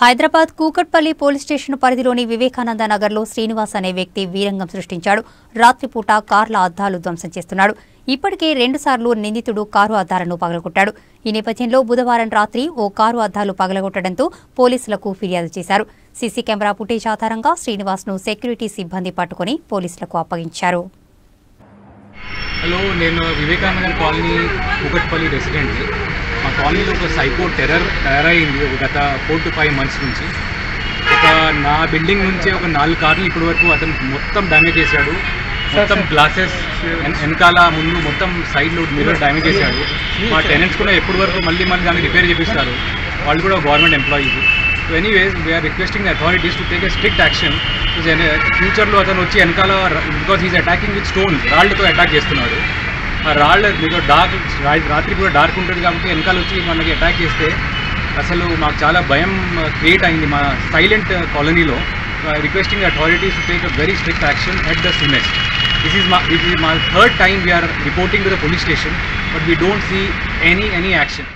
Hyderabad Kukatpally police station పరిధిలోని వివేకానంద నగర్లో శ్రీనివాస్ అనే వ్యక్తి వీరంగం సృష్టించాడు. రాత్రిపూట కార్ల అద్దాలు ధ్వంసం చేస్తున్నాడు. ఇప్పటికే రెండుసార్లు నిందితుడు కారు అద్దాలను పగలగొట్టాడు. ఈ నేపథ్యంలో బుధవారం రాత్రి ఓ కారు అద్దాలు పగలగొట్టడంతో పోలీసులకు ఫిర్యాదు చేశారు. సీసీ కెమెరా ఫుటేజ్ ఆధారంగా శ్రీనివాస్ను సెక్యూరిటీ సిబ్బంది పట్టుకుని పోలీసులకు అప్పగించారు. హలో నేను వివేకానంద కాలనీ కూకట్పల్లి రెసిడెంట్ కాలనీలో ఒక సైకో టెర్రర్ తయారైంది ఒక గత ఫోర్ టు ఫైవ్ మంత్స్ నుంచి. ఒక నా బిల్డింగ్ నుంచి ఒక నాలుగు కార్లు ఇప్పటి వరకు అతను మొత్తం డ్యామేజ్ చేశాడు. మొత్తం గ్లాసెస్ వెనకాల ముందు మొత్తం సైడ్లో మిర్రర్ డ్యామేజ్ చేశాడు. మా టెనెంట్స్ కూడా ఎప్పటి వరకు మళ్ళీ మళ్ళీ దాన్ని రిపేర్ చేపిస్తారు. వాళ్ళు కూడా government employees. So anyways we are requesting authorities to take a strict action ఫ్యూచర్లో అతను వచ్చి వెనకాల because is attacking with stones రాళ్ళతో అటాక్ చేస్తున్నాడు. రాళ్ళు మీకు డార్క్ రాత్రి కూడా డార్క్ ఉంటుంది కాబట్టి వెనకాల వచ్చి మనకి అటాక్ చేస్తే అసలు మాకు చాలా భయం క్రియేట్ అయింది మా సైలెంట్ కాలనీలో requesting authorities take a very strict action at the సిమెస్ this is మా ఇట్ ఈజ్ మా third time we are reporting to the police station but we don't see any any action